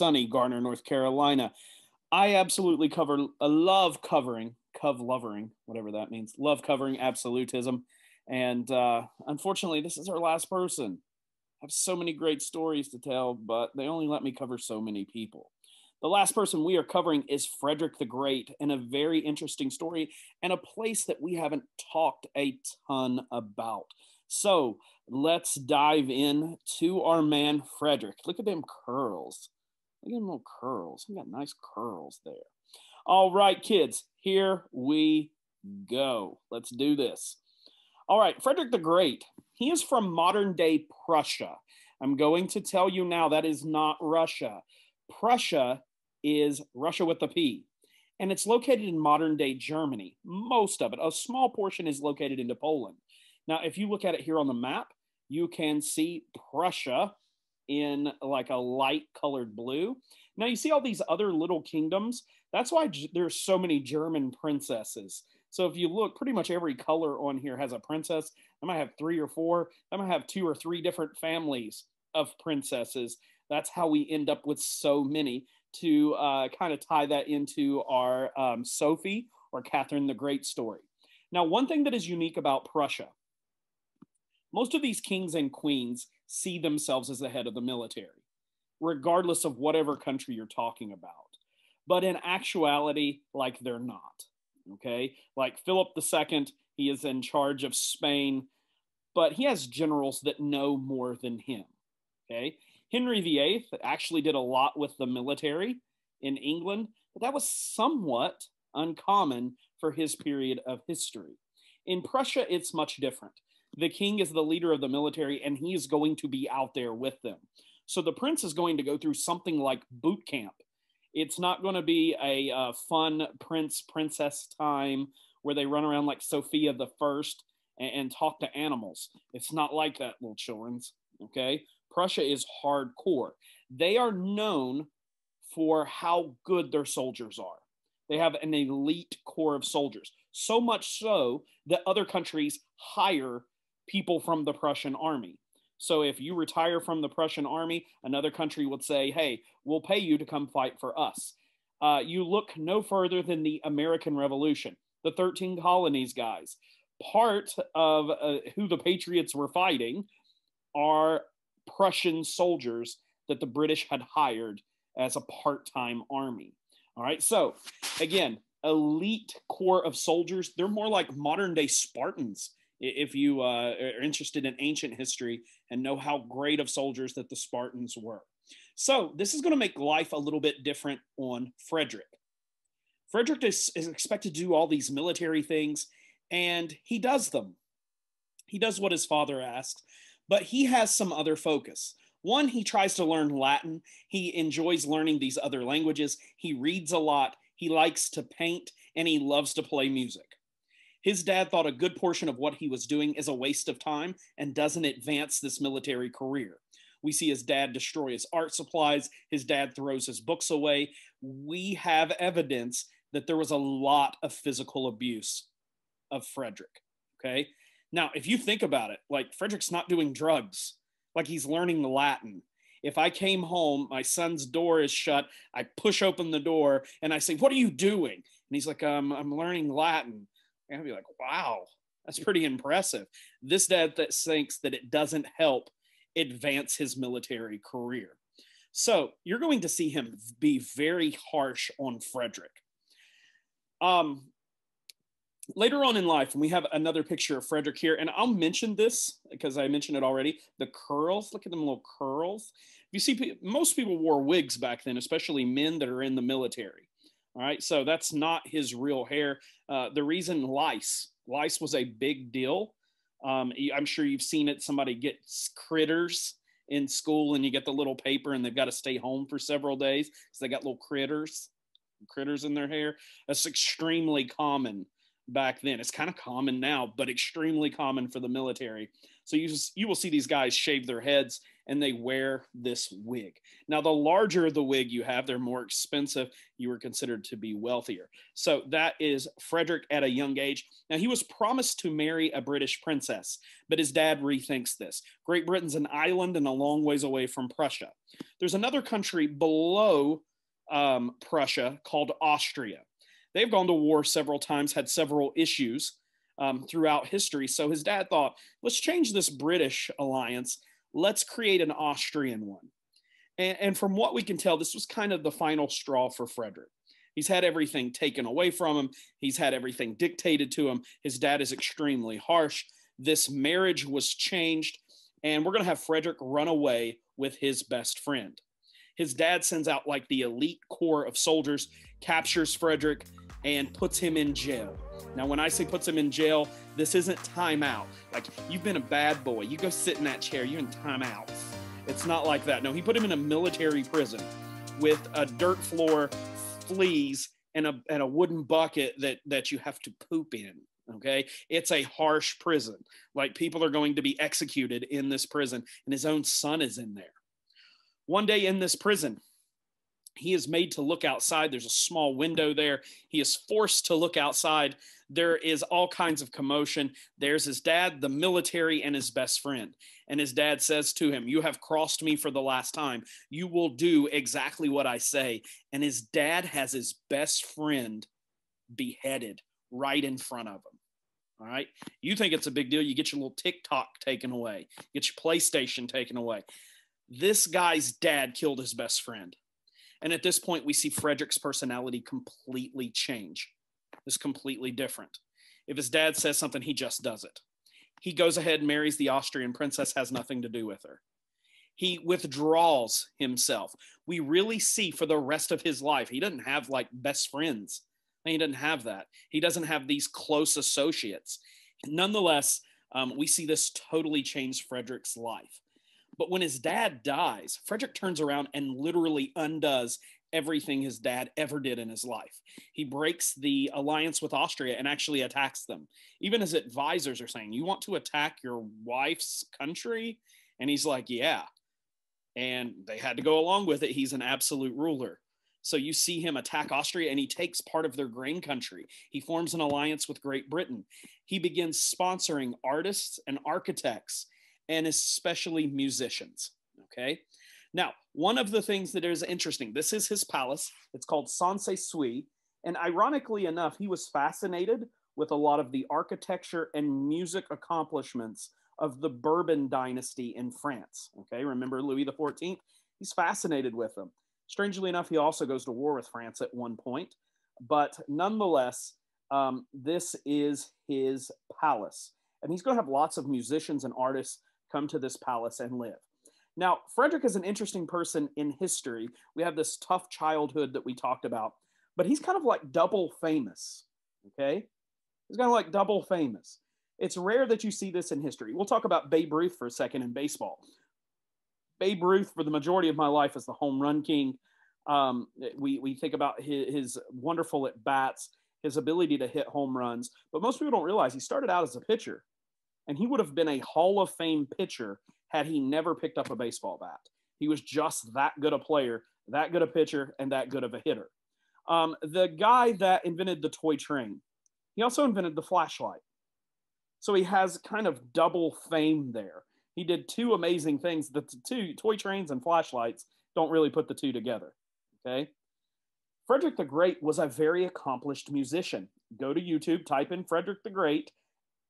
Sunny Garner, North Carolina. I absolutely cover, love covering, cov lovering, whatever that means, love covering absolutism. And uh, unfortunately, this is our last person. I have so many great stories to tell, but they only let me cover so many people. The last person we are covering is Frederick the Great, and a very interesting story and a place that we haven't talked a ton about. So let's dive in to our man Frederick. Look at them curls. Look at them little curls. He got nice curls there. All right, kids, here we go. Let's do this. All right, Frederick the Great. He is from modern day Prussia. I'm going to tell you now that is not Russia. Prussia is Russia with a P, and it's located in modern day Germany. Most of it, a small portion, is located into Poland. Now, if you look at it here on the map, you can see Prussia in like a light colored blue. Now you see all these other little kingdoms. That's why there's so many German princesses. So if you look, pretty much every color on here has a princess. I might have three or four. I might have two or three different families of princesses. That's how we end up with so many to uh, kind of tie that into our um, Sophie or Catherine the Great story. Now, one thing that is unique about Prussia most of these kings and queens see themselves as the head of the military, regardless of whatever country you're talking about. But in actuality, like they're not. Okay. Like Philip II, he is in charge of Spain, but he has generals that know more than him. Okay. Henry VIII actually did a lot with the military in England, but that was somewhat uncommon for his period of history. In Prussia, it's much different the king is the leader of the military and he is going to be out there with them. So the prince is going to go through something like boot camp. It's not going to be a uh, fun prince princess time where they run around like Sofia the First and, and talk to animals. It's not like that, little children's. Okay, Prussia is hardcore. They are known for how good their soldiers are. They have an elite corps of soldiers, so much so that other countries hire people from the Prussian army. So if you retire from the Prussian army, another country would say, hey, we'll pay you to come fight for us. Uh, you look no further than the American Revolution, the 13 colonies guys. Part of uh, who the Patriots were fighting are Prussian soldiers that the British had hired as a part time army. All right. So, again, elite corps of soldiers. They're more like modern day Spartans if you uh, are interested in ancient history and know how great of soldiers that the Spartans were. So, this is going to make life a little bit different on Frederick. Frederick is, is expected to do all these military things, and he does them. He does what his father asks, but he has some other focus. One, he tries to learn Latin. He enjoys learning these other languages. He reads a lot. He likes to paint, and he loves to play music. His dad thought a good portion of what he was doing is a waste of time and doesn't advance this military career. We see his dad destroy his art supplies, his dad throws his books away. We have evidence that there was a lot of physical abuse of Frederick. Okay. Now, if you think about it, like Frederick's not doing drugs, like he's learning Latin. If I came home, my son's door is shut, I push open the door and I say, What are you doing? And he's like, um, I'm learning Latin. And I'd be like, wow, that's pretty impressive. This dad that thinks that it doesn't help advance his military career. So you're going to see him be very harsh on Frederick. Um, later on in life, and we have another picture of Frederick here, and I'll mention this because I mentioned it already. The curls, look at them little curls. You see, most people wore wigs back then, especially men that are in the military. All right, so that's not his real hair. Uh, the reason lice, lice was a big deal. Um, I'm sure you've seen it. Somebody gets critters in school, and you get the little paper, and they've got to stay home for several days because they got little critters, critters in their hair. That's extremely common back then. It's kind of common now, but extremely common for the military. So you you will see these guys shave their heads and they wear this wig. Now, the larger the wig you have, they're more expensive. You are considered to be wealthier. So that is Frederick at a young age. Now, he was promised to marry a British princess, but his dad rethinks this. Great Britain's an island and a long ways away from Prussia. There's another country below um, Prussia called Austria. They've gone to war several times, had several issues um, throughout history. So his dad thought, let's change this British alliance. Let's create an Austrian one. And, and from what we can tell, this was kind of the final straw for Frederick. He's had everything taken away from him, he's had everything dictated to him. His dad is extremely harsh. This marriage was changed, and we're going to have Frederick run away with his best friend. His dad sends out like the elite corps of soldiers, captures Frederick, and puts him in jail. Now, when I say puts him in jail, this isn't timeout. Like, you've been a bad boy. You go sit in that chair, you're in timeout. It's not like that. No, he put him in a military prison with a dirt floor, fleas, and a, and a wooden bucket that, that you have to poop in. Okay. It's a harsh prison. Like, people are going to be executed in this prison, and his own son is in there. One day in this prison, he is made to look outside. There's a small window there. He is forced to look outside. There is all kinds of commotion. There's his dad, the military, and his best friend. And his dad says to him, You have crossed me for the last time. You will do exactly what I say. And his dad has his best friend beheaded right in front of him. All right. You think it's a big deal. You get your little TikTok taken away, get your PlayStation taken away. This guy's dad killed his best friend. And at this point, we see Frederick's personality completely change. It's completely different. If his dad says something, he just does it. He goes ahead, and marries the Austrian princess, has nothing to do with her. He withdraws himself. We really see for the rest of his life, he doesn't have like best friends. He doesn't have that. He doesn't have these close associates. Nonetheless, um, we see this totally change Frederick's life. But when his dad dies, Frederick turns around and literally undoes everything his dad ever did in his life. He breaks the alliance with Austria and actually attacks them. Even his advisors are saying, You want to attack your wife's country? And he's like, Yeah. And they had to go along with it. He's an absolute ruler. So you see him attack Austria and he takes part of their grain country. He forms an alliance with Great Britain. He begins sponsoring artists and architects and especially musicians. Okay. Now, one of the things that is interesting, this is his palace. It's called Sanssouci. And ironically enough, he was fascinated with a lot of the architecture and music accomplishments of the Bourbon dynasty in France. Okay, remember Louis XIV? He's fascinated with them. Strangely enough, he also goes to war with France at one point. But nonetheless, um, this is his palace. And he's going to have lots of musicians and artists come to this palace and live. Now, Frederick is an interesting person in history. We have this tough childhood that we talked about, but he's kind of like double famous. Okay? He's kind of like double famous. It's rare that you see this in history. We'll talk about Babe Ruth for a second in baseball. Babe Ruth, for the majority of my life, is the home run king. Um, we, we think about his, his wonderful at bats, his ability to hit home runs, but most people don't realize he started out as a pitcher and he would have been a Hall of Fame pitcher had he never picked up a baseball bat. He was just that good a player, that good a pitcher, and that good of a hitter. Um, the guy that invented the toy train, he also invented the flashlight. So he has kind of double fame there. He did two amazing things. The two toy trains and flashlights don't really put the two together. Okay. Frederick the Great was a very accomplished musician. Go to YouTube, type in Frederick the Great,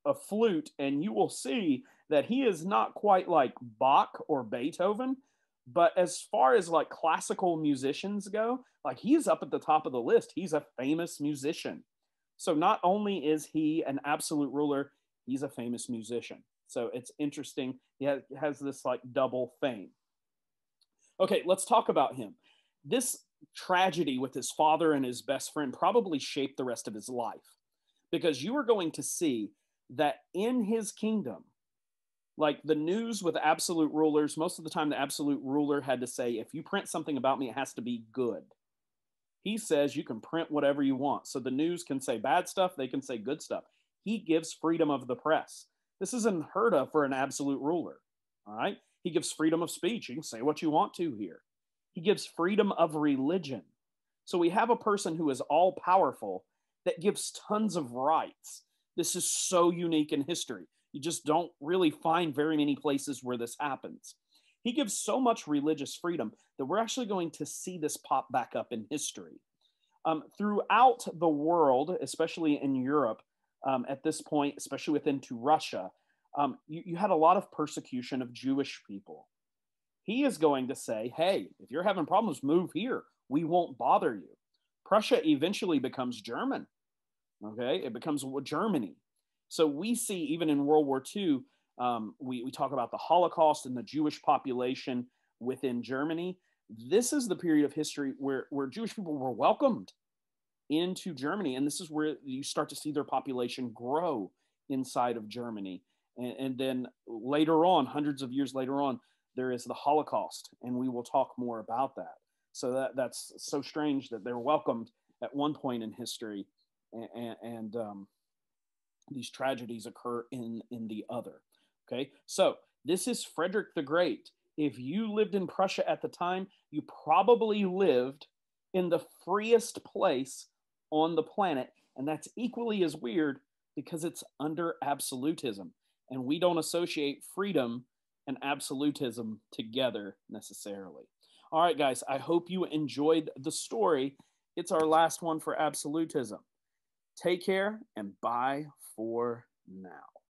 a flute and you will see that he is not quite like Bach or Beethoven, but as far as like classical musicians go, like he's up at the top of the list. He's a famous musician. So not only is he an absolute ruler, he's a famous musician. So it's interesting. He has, has this like double fame. Okay, let's talk about him. This tragedy with his father and his best friend probably shaped the rest of his life because you are going to see that in his kingdom, like the news with absolute rulers, most of the time the absolute ruler had to say, if you print something about me, it has to be good. He says you can print whatever you want. So the news can say bad stuff, they can say good stuff. He gives freedom of the press. This is unheard of for an absolute ruler. All right. He gives freedom of speech. You can say what you want to here. He gives freedom of religion. So we have a person who is all powerful that gives tons of rights. This is so unique in history. You just don't really find very many places where this happens. He gives so much religious freedom that we're actually going to see this pop back up in history. Um, throughout the world, especially in Europe um, at this point, especially within to Russia, um, you, you had a lot of persecution of Jewish people. He is going to say, hey, if you're having problems, move here. We won't bother you. Prussia eventually becomes German. Okay, it becomes Germany. So we see even in World War II, um, we, we talk about the Holocaust and the Jewish population within Germany. This is the period of history where, where Jewish people were welcomed into Germany. And this is where you start to see their population grow inside of Germany. And, and then later on, hundreds of years later on, there is the Holocaust, and we will talk more about that. So that that's so strange that they're welcomed at one point in history, and, and um, these tragedies occur in in the other. Okay, so this is Frederick the Great. If you lived in Prussia at the time, you probably lived in the freest place on the planet, and that's equally as weird because it's under absolutism, and we don't associate freedom and absolutism together necessarily. All right, guys, I hope you enjoyed the story. It's our last one for absolutism. Take care and bye for now.